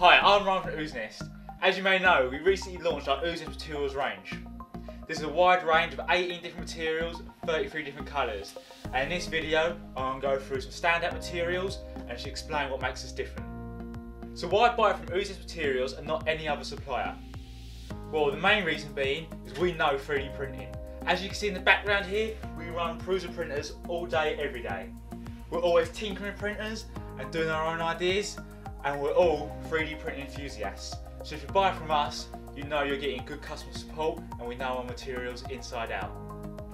Hi, I'm Ryan from Ooznest. As you may know, we recently launched our Ooznest Materials range. This is a wide range of 18 different materials, 33 different colours. And in this video, I'm going to go through some standout materials and explain what makes us different. So why buy from Ooznest Materials and not any other supplier? Well, the main reason being is we know 3D printing. As you can see in the background here, we run Prusa printers all day, every day. We're always tinkering printers and doing our own ideas, and we're all 3D printing enthusiasts. So if you buy from us, you know you're getting good customer support and we know our materials inside out.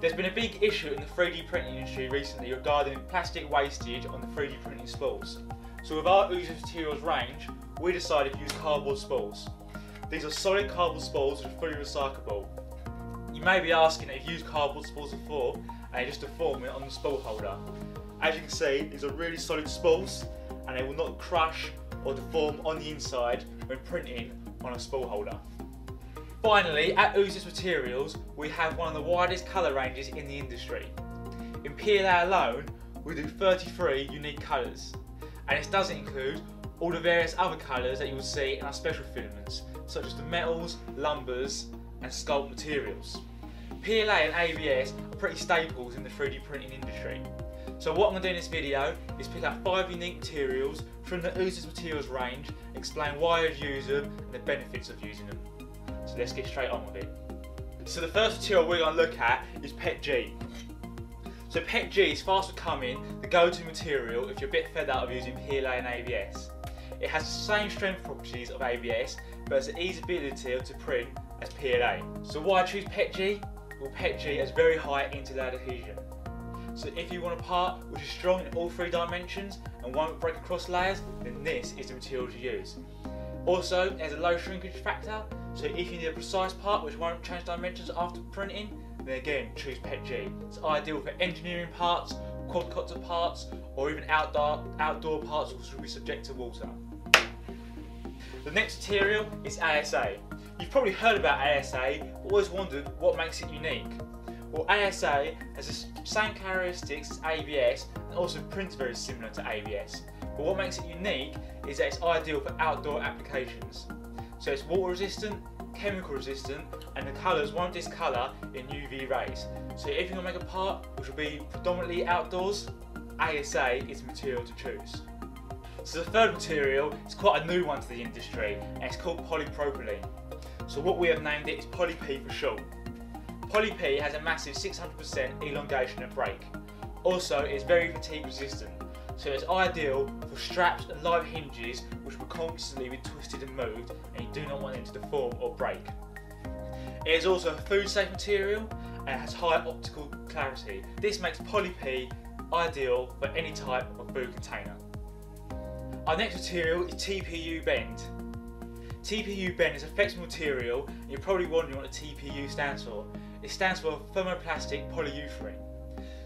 There's been a big issue in the 3D printing industry recently regarding plastic wastage on the 3D printing spools. So with our Ooze Materials range, we decided to use cardboard spools. These are solid cardboard spools which are fully recyclable. You may be asking if you've used cardboard spools before and they just deform it on the spool holder. As you can see, these are really solid spools and they will not crush or deform on the inside when printing on a spool holder. Finally, at Ooze Materials, we have one of the widest colour ranges in the industry. In PLA alone, we do 33 unique colours, and this doesn't include all the various other colours that you will see in our special filaments, such as the metals, lumbers, and sculpt materials. PLA and ABS are pretty staples in the 3D printing industry. So what I'm going to do in this video is pick out 5 unique materials from the Ooznest Materials range, explain why I'd use them and the benefits of using them. So let's get straight on with it. So the first material we're going to look at is PETG. So PETG is fast becoming the go-to material if you're a bit fed up of using PLA and ABS. It has the same strength properties of ABS, but has the easeability to print as PLA. So why choose PETG? Well, PETG has very high interlayer adhesion. So if you want a part which is strong in all three dimensions and won't break across layers, then this is the material to use. Also, has a low shrinkage factor, so if you need a precise part which won't change dimensions after printing, then again choose PETG. It's ideal for engineering parts, quadcopter parts, or even outdoor, outdoor parts which will be subject to water. The next material is ASA. You've probably heard about ASA, but always wondered what makes it unique. Well, ASA has the same characteristics as ABS and also prints very similar to ABS. But what makes it unique is that it's ideal for outdoor applications. So it's water resistant, chemical resistant, and the colours won't discolour in UV rays. So if you're going to make a part which will be predominantly outdoors, ASA is the material to choose. So the third material is quite a new one to the industry and it's called polypropylene. So what we have named it is Poly-P for short. Poly-P has a massive 600% elongation and break. Also, it's very fatigue resistant, so it's ideal for straps and live hinges which will constantly be twisted and moved and you do not want them to deform or break. It is also a food safe material and has high optical clarity. This makes Poly-P ideal for any type of food container. Our next material is TPU Bend. TPU Bend is a flexible material and you're probably wondering what the TPU stands for. It stands for thermoplastic polyurethane.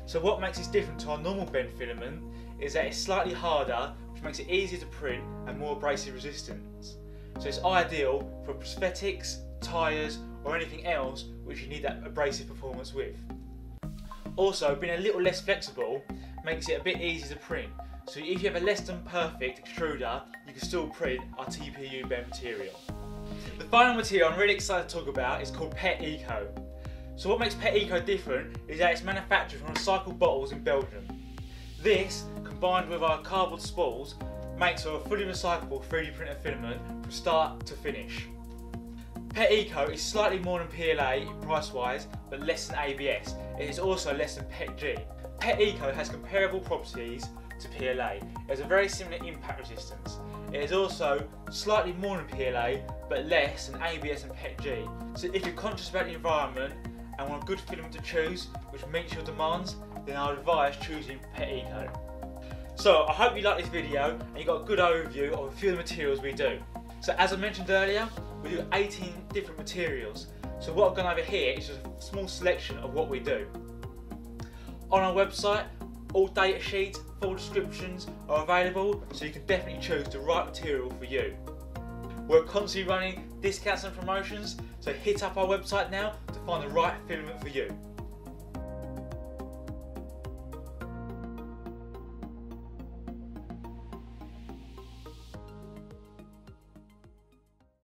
So what makes this different to our normal bend filament is that it's slightly harder, which makes it easier to print and more abrasive resistance. So it's ideal for prosthetics, tyres or anything else which you need that abrasive performance with. Also, being a little less flexible makes it a bit easier to print. So if you have a less than perfect extruder, can still print our TPU bend material. The final material I'm really excited to talk about is called PET Eco. So what makes PET Eco different is that it's manufactured from recycled bottles in Belgium. This, combined with our cardboard spools, makes for a fully recyclable 3D printed filament from start to finish. PET Eco is slightly more than PLA price wise, but less than ABS. It is also less than PETG. PET Eco has comparable properties to PLA. It has a very similar impact resistance. It is also slightly more than PLA, but less than ABS and PETG. So if you're conscious about the environment and want a good filament to choose, which meets your demands, then I would advise choosing PET Eco. So I hope you liked this video and you got a good overview of a few of the materials we do. So as I mentioned earlier, we do 18 different materials. So what I've gone over here is just a small selection of what we do. On our website, all data sheets, full descriptions are available, so you can definitely choose the right material for you. We're constantly running discounts and promotions, so hit up our website now to find the right filament for you.